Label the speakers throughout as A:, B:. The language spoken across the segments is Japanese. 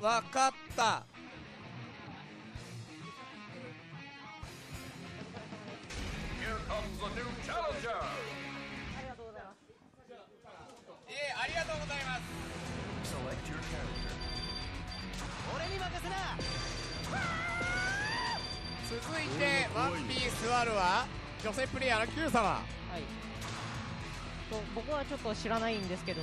A: わかった。ええありがとうございます。
B: 俺に任せな。
A: 続いてワンピースワルは女性プレイヤーの Q 様。
C: はい。と僕はちょっと知らないんですけど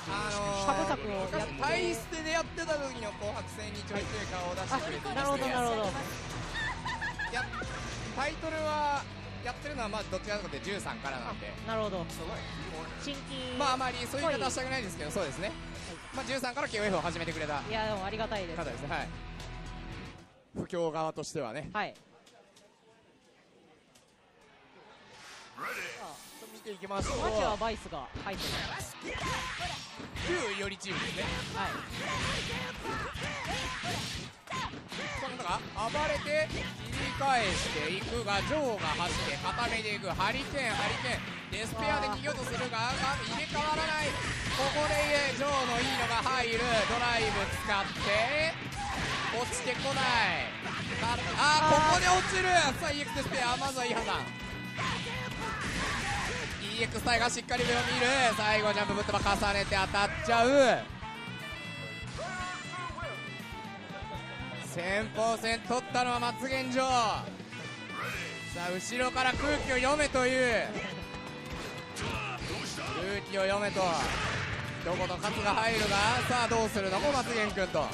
C: 過去作をやって
A: 昔タイステでやってた時の紅白戦にちょいちょい顔を出してくれて
C: なるほどなるほど
A: やタイトルはやってるのはまあどっちかというと13からなんで。
C: なるほど。新規
A: まああまりそういう言い方はしたくないですけどそうですね、まあ、13から KOF を始めてくれた。
C: いやでもありがたいです
A: 方ですねはい。不況側としてはね。
C: はい。
A: 見ていきましょう
C: マチはバイスが入ってます。
A: 9よりチームですね。
C: はい
A: そのが暴れて切り返していくがジョーが走って固めていくハリケーン。ハリケーンデスペアで逃げようとするがが入れ替わらない。ここでジョーのいいのが入る。ドライブ使って。落ちてこない。ああここで落ちる。さあ EX デスペアまずはいい判断 EX 体がしっかり上を見る。最後ジャンプぶってば重ねて当たっちゃう。先鋒戦取ったのは松源城。さあ後ろから空気を読めという。空気を読めと。一言勝が入るが。さあどうするの？も松源君と。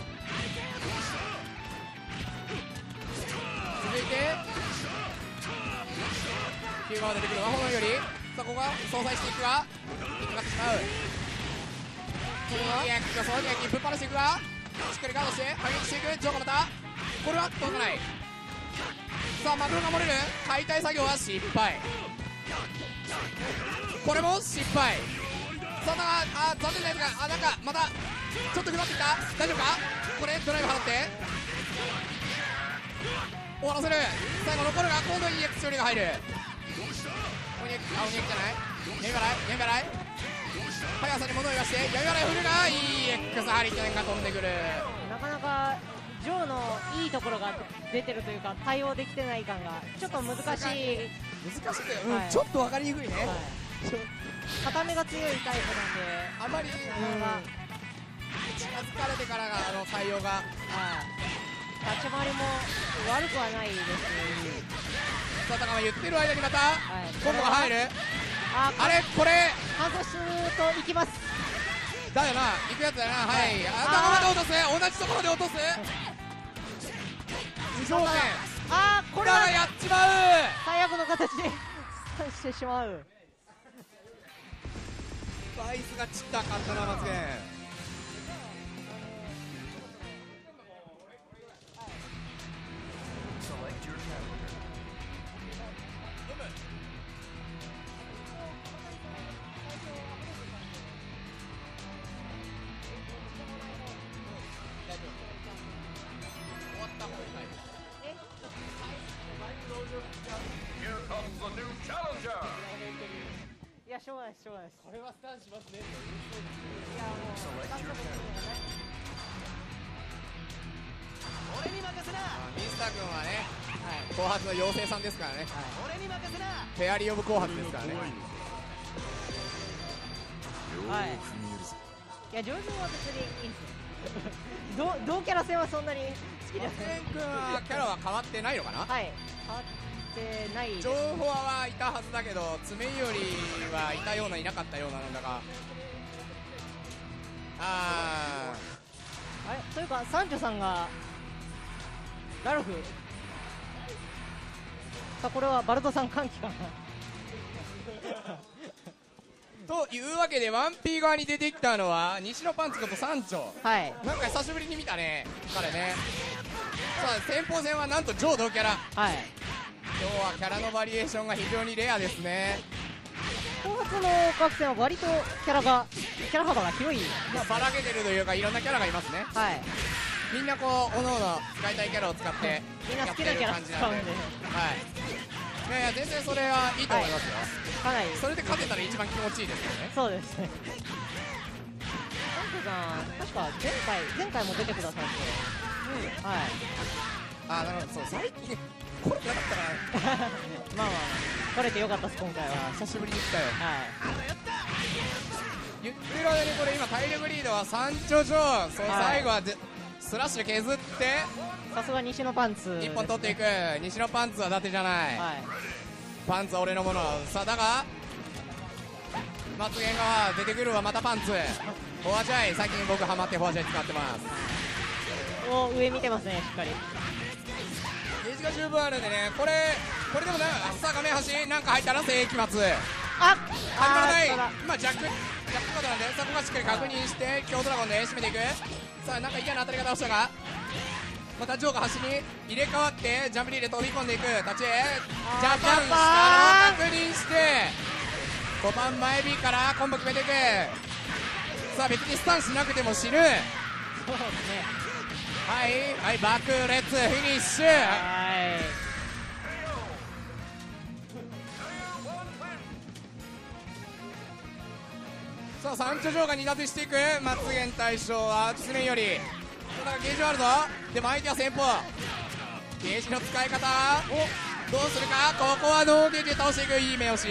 A: 続いて。9番出てくる魔法より。さあここは相殺していくが。引っかかってしまう。ここは予想にぶっ放していくが。しっかりガードして反撃していく。ジョーがまた。これは届かない。さあマグロが漏れる。解体作業は失敗。これも失敗。さああ残念なやつが。あなんかまたちょっと下ってきた。大丈夫か？これドライブ払って。終わらせる。最後残るが今度 EX 処理が入る。おにあおにぎじゃない？ゲンガライゲンガライ速さに物を言わしてやみ払い振るが EX ハリケーンが飛んでくる
C: なかなかジョーのいいところが出てるというか対応できてない感がちょっと難しい。
A: 難しいうん
C: はい。
A: ちょっと分かりにくいね、
C: はい。固めが強いタイプなんで
A: あまり、うん、近づかれてからがあの対応が。
C: はい。立ち回りも悪くはないですし
A: 佐藤が言ってる間にまた、
C: はい。
A: 今度が入る？
C: あ
A: あれ？これ？
C: 反則といきます。
A: だよな。行くやつだよな。はい、
C: はい。
A: あどこまで落とす？同じところで落とす？無条件。
C: あーこれは
A: やっちまう。
C: 最悪の形で反してしまう。
A: バイスが散った。簡単な発言終わ
C: やしょうがないですしょうがないです。
A: これはスタンしますね。
C: いやもうスタッフの部分がね。
B: 俺に任せな
A: ミスター君はね、後発の妖精さんですからね、
B: 俺に任せな。
A: フェアリー・オブ後発ですからね。
C: はい。いやジョージは別にいいですよ。同同キャラ戦はそんなに好きじゃ
A: 松
C: ない。
A: 江君はキャラは変わってないのかな？
C: はい。変わってないです
A: 情報はいたはずだけど爪よりはいたようないなかったようななんだかあ
C: あれというかサンチョさんがラルフ？さあこれはバルトさん歓喜かな
A: ーというわけでワンピー側に出てきたのは西野パンチこと山頂
C: はい。
A: なんか久しぶりに見たね彼ね。さあ先鋒戦はなんとジョー同キャラ。
C: はい
A: 今日はキャラのバリエーションが非常にレアですね。
C: 後発の学生は割とキャラがキャラ幅が広い。
A: まあばらけてるというかいろんなキャラがいますね。
C: はい。
A: みんなこうおのおの使いたいキャラを使って
C: みんな好きなキャラ使うんで。
A: はい。いやいや全然それはいいと思いますよ、
C: かなり
A: それで勝てたら一番気持ちいいですよね。
C: そうですね。クさん確か前回前回も出てくださって。はい
A: あなるほどそう最近来れてなかったか
C: まあまあ来れてよかったです今回は。
A: な久しぶりに来たよ。
C: はい。
A: 言ってる間にこれ今体力リードは三丁上そう
C: はい。
A: 最後はでスラッシュ削って。
C: さすが西のパンツ
A: 一本取っていく。西のパンツは伊達じゃない。
C: はい。
A: パンツは俺のもの。さあだが松源が出てくるわまたパンツ。フォアジャイ最近僕ハマってフォアジャイ使ってます。
C: お上見てますねしっかり
A: ゲージが十分あるんでねこれこれでもねさあ画面端なんか入ったら正規末。
C: あ
A: 始まらない。今ジャックジャックカードなんでそこがしっかり確認して強ドラゴンで締めていく。さあなんか嫌な当たり方をしたがまたジョーが端に入れ替わってジャンプリーで飛び込んでいく。立ちへジャパン下
C: パン。
A: の確認して5番前 B からコンボ決めていく。さあ別にスタンしなくても死ぬ。
C: そうですね
A: はいはい爆裂フィニッシュ。
C: はい。
A: さあ三丁城が離脱していく。松源大将は常より。ただゲージはあるぞでも相手は先方。ゲージの使い方。お。どうするか？ここはノーゲージで倒していく。いい目押し。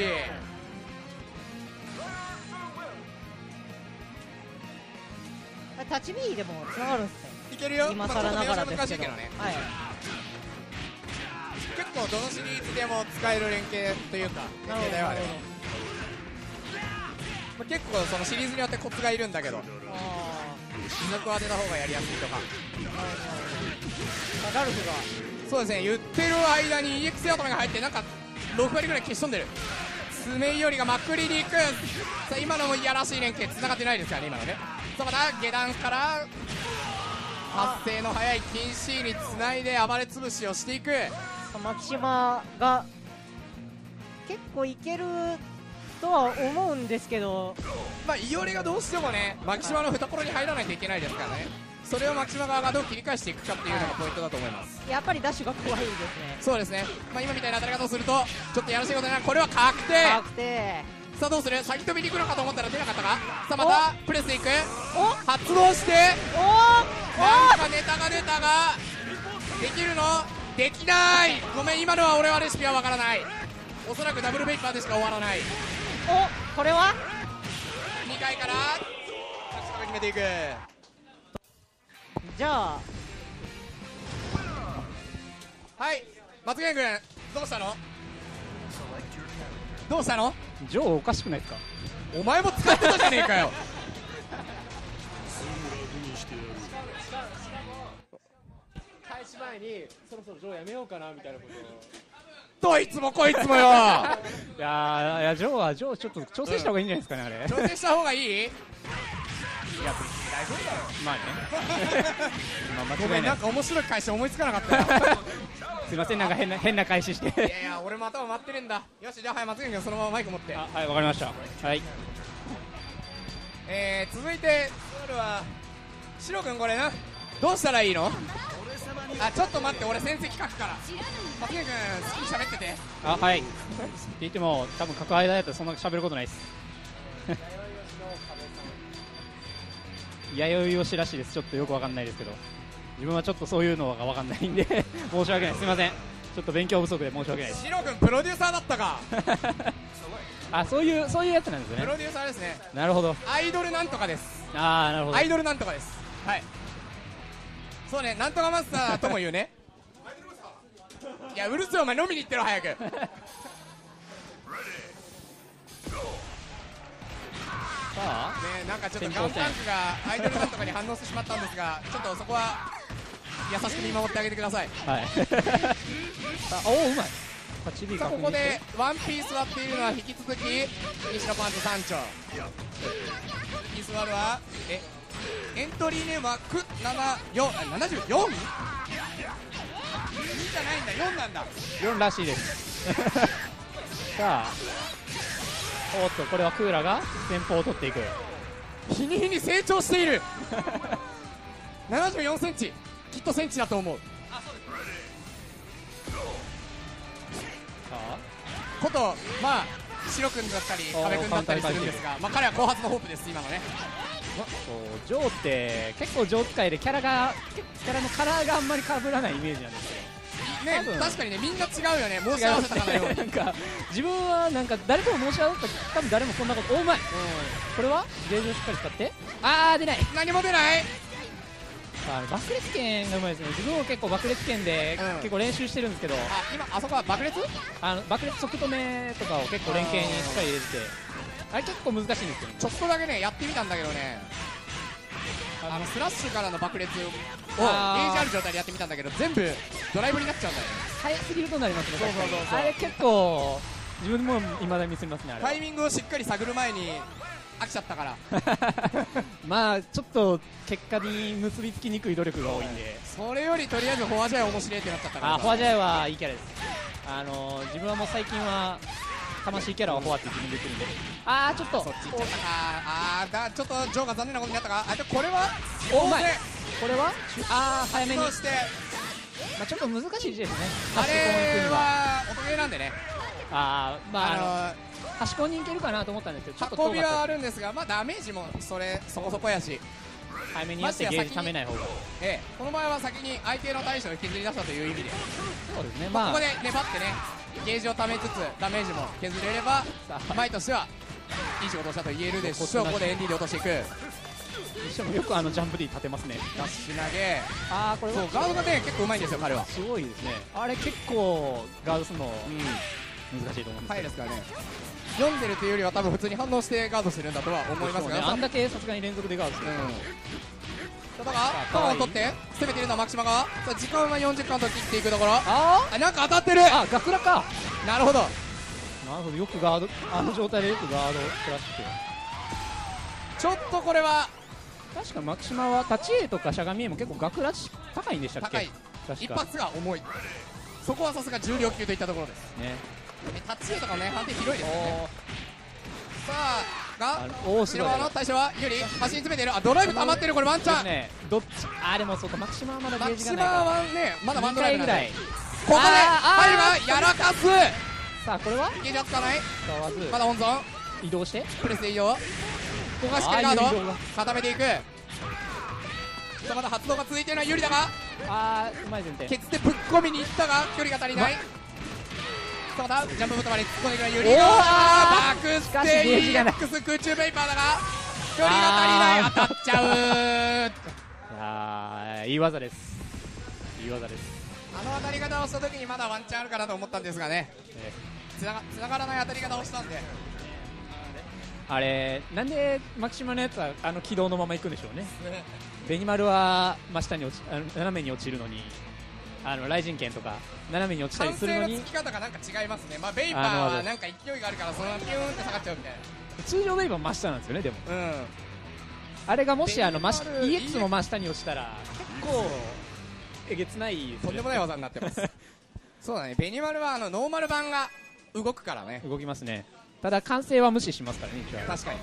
C: あ立ち B でもつながるんですね
A: いけるよ。
C: 今更ながらですけど。
A: は難しいけどね。
C: はい。
A: 結構どのシリーズでも使える連携というか連携だよあれは。まあ結構そのシリーズによってコツがいるんだけど持続を当てた方がやりやすいとか。
C: ー。なるほどさあラルフが。
A: そうですね言ってる間に EX アトメが入ってなんか6割ぐらい消し飛んでる。爪よりがまくりに行くさあ今のもいやらしい連携。繋がってないですからね今のね。さあまた下段から発生の早い禁止につないで暴れ潰しをしていく。
C: 牧島が結構いけるとは思うんですけど。
A: まあイオレがどうしてもね牧島の懐に入らないといけないですからね。それを牧島側がどう切り返していくかっていうのがポイントだと思います。
C: やっぱりダッシュが怖いですね。
A: そうですね、まあ、今みたいな当たり方をするとちょっとやらしいことになるこれは確定。
C: 確定。
A: さあどうする？先飛びに行くのかと思ったら出なかったか？さあまたプレスでいく。
C: お
A: 発動して
C: お
A: なんかネタが出たができるの？できない。ごめん今のは俺はレシピはわからない。おそらくダブルベイパーでしか終わらない。
C: おこれは
A: ？2回から。着地決めていく
C: じゃあ
A: はい松源君どうしたの？どうしたの？
D: ジョーおかしくないですか。
A: お前も使ってたじゃねえかよ
D: 前にそろそろジョーやめようかなみたいなこと
A: どいつもこいつもよ。
D: いやーいやジョーはジョーちょっと調整した方がいいんじゃないですかねあれ。
A: 調整した方がいい？
D: いやまあねまあ間
A: ごめんないんか面白い返し思いつかなかったよ。
D: すいませんなんか変な変な開始して。
A: いやいや俺も頭回ってるんだ。よしじゃあはい松源君そのままマイク持って。
D: あはいわかりました。はい。
A: えー、続いてソウルはシロ君これな。どうしたらいいの？あちょっと待って俺戦績書くから。松源君好きに喋ってて。
D: あはい。って言っても多分書く間だったらそんな喋ることないです。弥生推しらしいです。ちょっとよくわかんないですけど。自分はちょっとそういうのがわかんないんで 申し訳ない。すいません。ちょっと勉強不足で申し訳ないです。
A: シロ君プロデューサーだったか。
D: あそういうそういうやつなんですね。
A: プロデューサーですね。
D: なるほど。
A: アイドルなんとかです。
D: ああなるほど。
A: アイドルなんとかです。はいそうねなんとかマスターとも言うね。いやうるせえお前飲みに行ってろ早く。ね
D: さあ
A: なんかちょっとガンパンクがアイドルなんとかに反応してしまったんですがちょっとそこは優しく見守ってあげてください。
D: はい。あおおうまい。
A: さあここでワンピース割っているのは引き続き西野パンツ3丁。ピース割るはえエントリーネームはく74あ 74? 2じゃないんだ4なんだ。
D: 4らしいです。さあおっとこれはクーラが先方を取っていく。
A: 日に日に成長している。74センチ。きっとセンチだと思う。
D: さあ
A: ことまあシロ君だったり壁君だったりするんですが、まあ、彼は後発のホープです今のね。
D: まそうジョーって結構ジョー使いでキャラがキャラのカラーがあんまり被らないイメージなんですけど
A: ね確かにねみんな違うよね申し合わせたかのように、
D: なんか自分はなんか誰とも申し合わせた多分誰もそんなことおうまいこれは？ゲージをしっかり使って？あー出ない。
A: 何も出ない
D: あの爆裂剣がうまいですね。自分も結構爆裂剣で
A: うん。
D: 結構練習してるんですけど、
A: あ今あそこは爆裂？
D: あの爆裂即止めとかを結構連携にしっかり入れてて。あれ結構難しいんですよね。
A: ちょっとだけねやってみたんだけどね。あのスラッシュからの爆裂をゲー。
D: あー
A: ジある状態でやってみたんだけど全部ドライブになっちゃうんだよね。
D: 早すぎるとなりますね
A: そうそうそうそう。
D: 確かに。あれ結構自分も未だにミスりますねあれは。
A: タイミングをしっかり探る前に飽きちゃったから。
D: まあちょっと結果に結びつきにくい努力が多いんで。
A: それよりとりあえずフォアジャイ面白いってなっちゃったから。
D: あフォアジャイはいいキャラです。あの自分はもう最近は魂キャラはフォアって自分で言ってるんで。あーちょっと。
A: そっち行っちゃったかあーだちょっっとジョーが残念なことになったかあでこれは？
D: おうまい
A: 当然
D: これは？あー早めに、ま
A: そして。
D: あ、ちょっと難しいですね。
A: あれ
D: には
A: は。音ゲーなんでね。
D: あーまああの
A: あ
D: 端っこに行けるかなと思ったんですけどちょっと
A: の運びはあるんですがまあダメージもそれそこそこやし。
D: 早めにやってゲージ貯めない方が。
A: ええこの場合は先に相手の対処を削り出したという意味で。
D: そうですね。まあ
A: まあ。ここで粘ってねゲージを貯めつつダメージも削れれば前としてはいい仕事をしたと言えるでしょう。ここでエンディーで落としていく。
D: にしてもよくあのジャンプ D 立てますね。
A: ダッシュ投げ。
D: ああこれは
A: そうガードがね結構うまいんですよ彼は。
D: すごいですね。あれ結構ガードするの
A: うん。
D: 難しいと思うんですけど。
A: はいですからね読んでるというよりは多分普通に反応してガードしてるんだとは思いますが。
D: ね。あんだけさすがに連続でガードする
A: うんただがパワーを取って攻めているのはマキシマが。さあ時間は40間と切っていくところ。
D: あ
A: あなんか当たってる。
D: ああガクラか。
A: なるほど。
D: なるほど。よくガードあの状態でよくガードクラッシ
A: ちょっとこれは
D: ュ確かマキシマは立ち絵とかしゃがみ絵も結構ガクラッシュ高いんでしたっけ？
A: 高い。一発が重い。そこはさすが重量級といったところです。
D: ね。
A: えタッチ絵とかもね判定広いですよね。さあ
D: あ
A: が白側の対象は有利走り詰めている。あドライブ溜まってるこれワンチャン。
D: ね。どっちあでもそうかマキシマはまだゲ
A: マキシ
D: ージがないか。
A: マはねまだワンドライブなんで。
D: 2回ぐらい。
A: ここで入るがやらかす。
D: さあこれは
A: ゲージはつかない。
D: 使わず。
A: まだ温存。
D: 移動して。
A: プレスで移動。ここがしっかりガード固めていく。まだ発動が続いているのは有利だが。
D: あーうまい前提。
A: ケツでぶっ込みに行ったが距離が足りないさあまたジャンプボタンまで突っ込んでいくのは有利
D: おー
A: あーバックステ
D: がない
A: EX 空中ベイパーだが距離が足りない。当たっちゃう
D: いやーいい技です。いい技です、
A: あの当たり方をした時にまだワンチャンあるかなと思ったんですがね。
D: え
A: つながつながらない当たり方をしたんで。
D: あれなんでマキシマのやつはあの軌道のまま行くんでしょうねベニマルは真下に落ちあの斜めに落ちるのにあの雷神剣とか斜めに落ちたり
A: 完
D: するのに
A: 成のつき方がなんか違いますね。まあベイパーはなんか勢いがあるからそのままピューンって下がっちゃうみたい
D: 通常で言えば真下なんですよねでも。
A: なうん。
D: あれがもしあの真下 EX も真下に落ちたら結構えげつない
A: とんでもない技になってます。そうだね。ベニマルはあのノーマル版が動くからね。
D: 動きますね。ただ完成は無視しますからね
A: 確かに。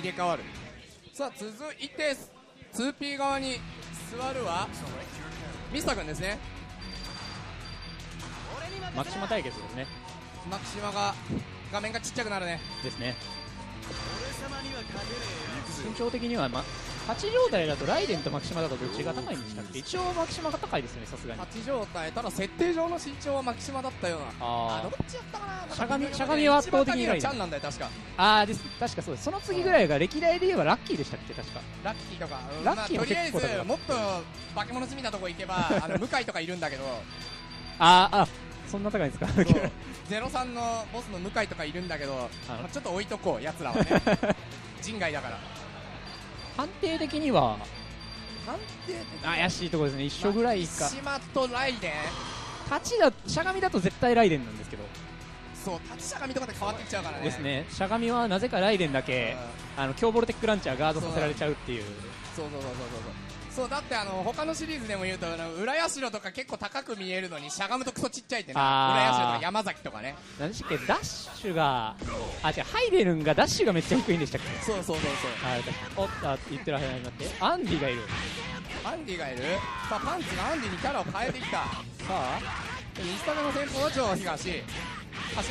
A: 入れ替わる。さあ続いて 2P 側に座るはミスタ君ですね。
D: マキシマ対決ですね。
A: マキシマが画面がちっちゃくなるね。
D: ですね。身長的には、ま、8状態だとライデンとマキシマだとどっちが高いんでしたっけ？一応マキシマが高いですよねさすがに。
A: 8状態ただ設定上の身長はマキシマだったような。あ
D: あ
A: どっちやったかな？
D: しゃがみしゃがみは圧倒的に
A: 一番高いのはチャンなんだよ確か。
D: あーです。確かそうです。その次ぐらいが歴代で言えばラッキーでしたっけ？確か。
A: ラッキーとか、うん
D: ラッキーも
A: まあとりあえずもっと化け物じみたとこ行けば あの向井とかいるんだけど。
D: あーあそんな高いんですか？
A: そう。03のボスの向井とかいるんだけど、まあ、ちょっと置いとこうやつらはね。人外だから
D: 判定的には
A: 判定
D: 怪しいところですね。一緒ぐらいか。
A: 島とライデン。
D: 立ちだしゃがみだと絶対ライデンなんですけど。
A: そう立ちしゃがみとかで変わってきちゃうからね。
D: ですね。しゃがみはなぜかライデンだけあの強ボルテックランチャーガードさせられちゃうっていう
A: そうそうそうそうそうそうだってあの他のシリーズでも言うとあの浦社とか結構高く見えるのにしゃがむとクソちっちゃいってな
D: あー。
A: 浦社とか山崎とかね。
D: 何でしたっけ？ダッシュがあ違うハイデルンがダッシュがめっちゃ低いんでしたっけ？
A: そうそうそうそう。
D: あれだおっあ言ってるはずになって。アンディがいる。
A: アンディがいる？さあパンツがアンディにキャラを変えてきた。
D: さあ
A: 西高の先方は城東橋で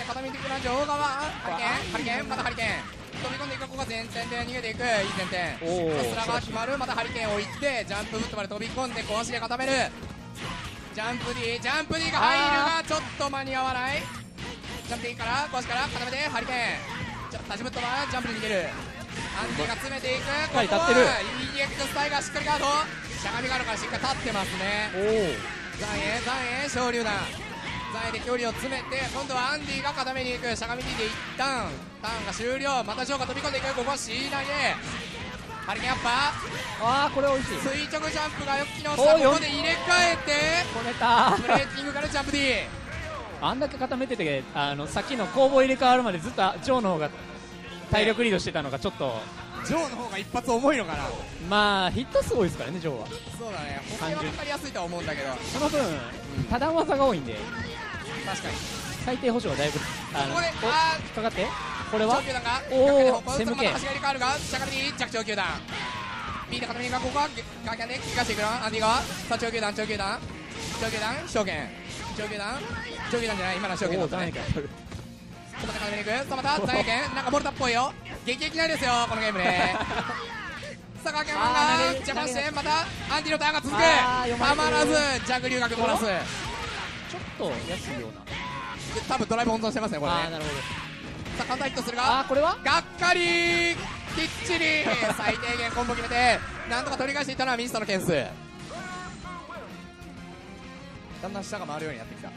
A: 固めていくな城側ハリケーンハリケーンまだハリケーン飛び込んでいくここは前転で逃げていく。いい前転スラが決まる。またハリケーンを置いてジャンプフットまで飛び込んで小足で固めるジャンプ D ジャンプ D が入るがちょっと間に合わない。ジャンプ D から小足から。固めてハリケーン。じゃタジムットはジャンプで逃げる。アンディが詰めていく。ここは
D: かり立ってる。
A: EX スタイがしっかりガードしゃがみがあるからしっかり立ってますね。
D: お
A: 残影残影昇竜弾で距離を詰めて今度はアンディが固めに行くしゃがみ D で一旦ターンが終了。またジョーが飛び込んでいくここは C 投げハリケーンアッパー。
D: ああこれ美味しい
A: 垂直ジャンプがよく機能したここで入れ替えて
D: こねた。
A: ブレーキングからジャンプ D
D: あんだけ固めててあのさっきの攻防入れ替わるまでずっとジョーの方が体力リードしてたのがちょっと
A: ジョーの方が一発重いのかな。
D: まあヒット数多いですからねジョーは。
A: そうだね。補正は分かりやすいとは思うんだけど。
D: その分多段技が多いんで。
A: 確かに。
D: 最低保証はだいぶあの
A: ここで
D: お
A: あ
D: 引っかかって。これ
A: ー
D: はおー
A: 逆で方向
D: 背向け。
A: 足が入れ替わるがしゃがみ D 着長球弾 B で固めにがここはガキャンでしていくのアンディがさあ長球弾長球弾長球弾証券。長球弾長球弾じゃない。今のは証券だったね
D: おー誰か
A: く？さあまた大剣なんかボルタっぽいよ。激激ないですよこのゲームね。さあガキャンマンが邪魔してまたアンディのターンが続く。たまらずジャグ留学ボラス
D: ちょっと安いような。
A: 多分ドライブ温存してますねこれね。
D: ああなるほど。
A: さあ簡単ヒットする
D: あ
A: が
D: あこれは？
A: がっかり。きっちり。最低限コンボ決めてなんとか取り返していったのはミスターの件数だんだん下が回るようになってきた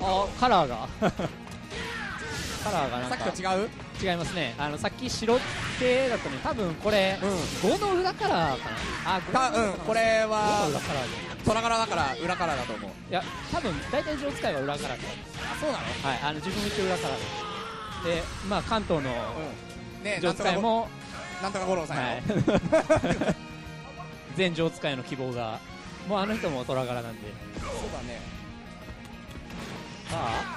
D: あカラーが。カラーがなん
A: さ
D: か
A: っきと違う？
D: 違いますね。あのさっき白系だったのに多分これ
A: うん。
D: 5の裏カラーかな。あ
A: たうんこれ
D: 5の
A: は
D: 裏カラーで。
A: 虎柄だから裏カラーだと思う。
D: いや多分大体上使いは裏カラーで
A: あそうなの？
D: はいあの自分も一応裏カラーででまあ関東の
A: うん。ね
D: 上使いも
A: なんとか五郎さん
D: は
A: や
D: い。
A: ろ
D: 全上使いの希望が。もうあの人も虎柄なんで。
A: そうだね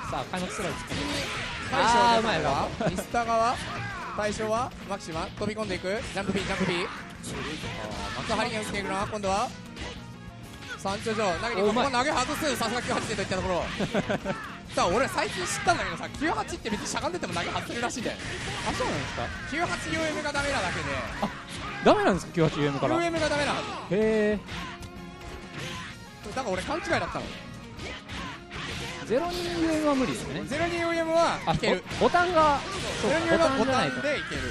D: さあ開幕スライド
A: 次に
D: あー
A: 大将
D: うまい
A: はミスター側？対象は？マキシマ飛び込んでいく。ジャンプ B ジャンプ B さあハリケーン打っていくのは今度は？三丁上。投げにここ投げ外す。さすが98点といったところ。さあ俺最近知ったんだけどさ98って別にしゃがんでても投げ外せるらしいんだよ。
D: あそうなんですか
A: ？98UM がダメなだけで。
D: ダメなんですか？98UM から。
A: UM がダメなは
D: へえ
A: ずだから俺勘違いだったの
D: 02UM は無理ですよね
A: 02UM は
D: あ
A: いける。
D: ボボタンがそうか
A: 02UM はボタ
D: ボタンじゃないと
A: ンでいける。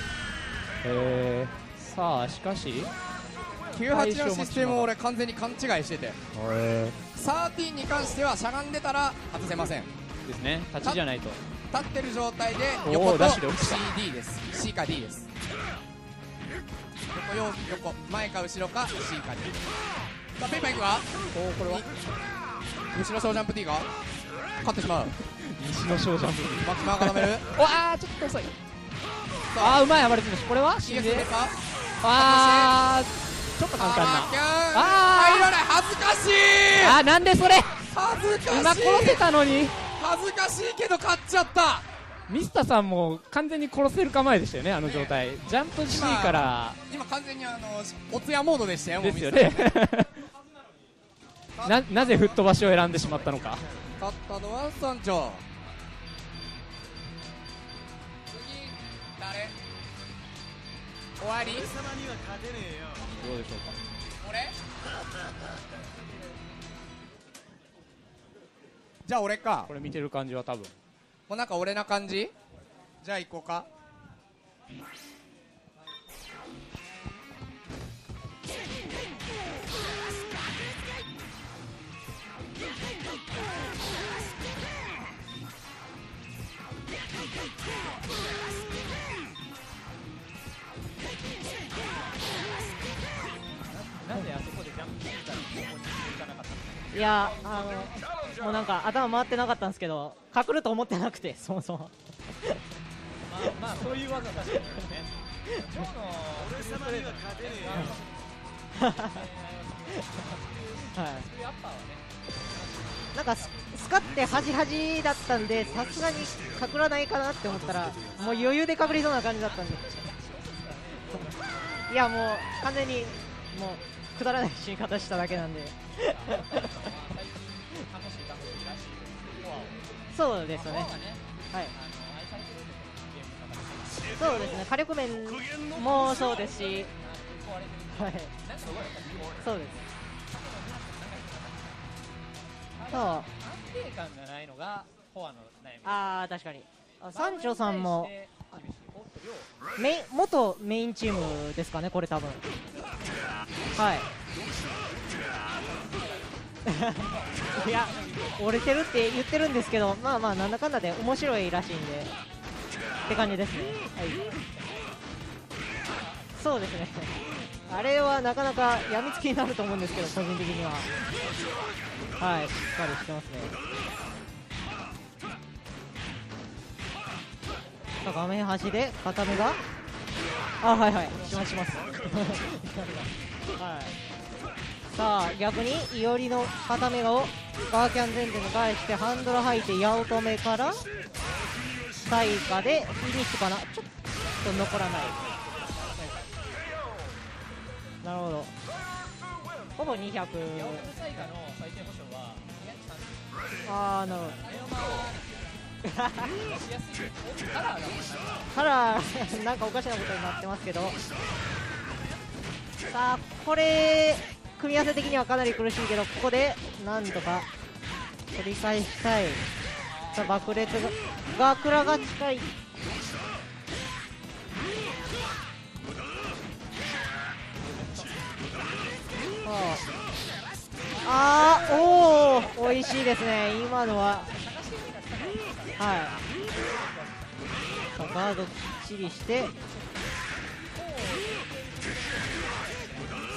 D: へえさあしかし。
A: 98のシステムを俺完全に勘違いしてて。
D: へ
A: 13に関してはしゃがんでたら外せません。
D: えですね。立ちじゃないと。
A: 立ってる状態で
D: おー
A: 横と CD です。C か D です。横よ横。前か後ろか C か D さあペイパーいくわ。
D: おこれは。
A: 後ろ小ジャンプ D が？勝ってしまう。
D: 西野翔ジャンプ
A: マキマーが止める。
D: おあーちょっと遅い。
A: さ
D: あーうまい暴れてるしこれは？死ん
A: CS
D: であーちょっと簡単な。
A: あー入らない。恥ずかしい。
D: あーなんでそれ？
A: 恥ずかしい。
D: 今殺せたのに。
A: 恥ずかしいけど勝っちゃった。
D: ミスタさんも完全に殺せる構えでしたよねあの状態。ジャンプ C から。
A: 今完全にあのおつやモードでしたよもう
D: ですよね。ななぜ吹っ飛ばしを選んでしまったのか
A: 勝ったのは村長。次誰？終わり？
B: 俺様には勝てねえよ
D: どうでしょうか？
A: 俺？じゃあ俺か。
D: これ見てる感じは多分。
A: もうなんか俺な感じ？じゃあ行こうか
D: なんであそこでジャンプしたらここに行かなかった
C: いやあのもうなんか頭回ってなかったんですけど隠ると思ってなくてそもそも。
D: まあまあそういう技確かにね。ジョーの
B: 俺様には勝てねえよ
C: はい。
D: アッパーはね
C: なんかススカって端端だったんでさすがに隠らないかなって思ったらもう余裕で隠れそうな感じだったんで。いやもう完全にもうくだらない死に方しただけなんで。そうですよね。
D: は
C: い。そうですね。火力面もそうですし。はい。そうです。そう。
D: 安定感がないのがフォアの悩み
C: ああ確かに。あ三丁さんもメイ元メインチームですかねこれ多分。はい。いや折れてるって言ってるんですけどまあまあなんだかんだで面白いらしいんで。って感じですね。はい。そうですね。あれはなかなかやみつきになると思うんですけど個人的には。はい。しっかりしてますね。さあ画面端で片目が？あはいはい。しますします。はい。さあ逆にいおりの片目がをガーキャン前転に返してハンドル吐いて八乙女から最下でフィニッシュかな？ちょっと残らない。なるほど。ほぼ200
D: 八乙女最下の最低保証は230
C: ああなるほど
D: カラー
C: カラーなんかおかしなことになってますけど。さあこれ組み合わせ的にはかなり苦しいけどここでなんとか取り返したい。さあ爆裂がガクラが近い。ああーおお美味しいですね。今のは。はい。ガードきっちりして。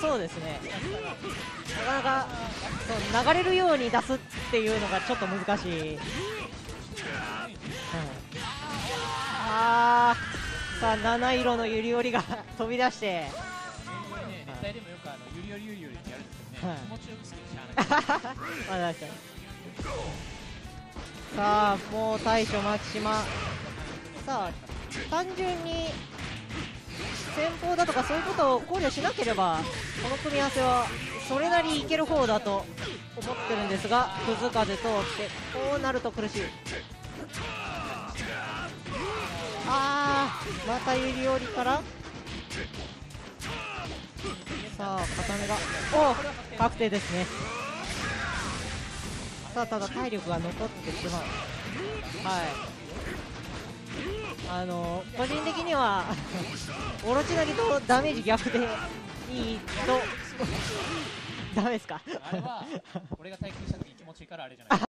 C: そうですね。なかなかそう流れるように出すっていうのがちょっと難しい、うん、あー。さあ七色のゆりおりが飛び出して。
D: ね熱帯でもよくあのゆりよりゆりよりってやるんですけどね、
C: はい。
D: 気持ちよく好きでしゃあない。
C: あ確かにさあもう大将松島。さあ単純に先方だとかそういうことを考慮しなければこの組み合わせはそれなりいける方だと思ってるんですがくず風通ってこうなると苦しい。あーまたゆりおりから。さあ片目が。お確定ですね。さあただ体力が残ってしまう。はい。あの個人的には オロチ投げとダメージ逆でいいとダメですか？
D: あれは俺が耐久した時に気持ちいいからあれじゃない。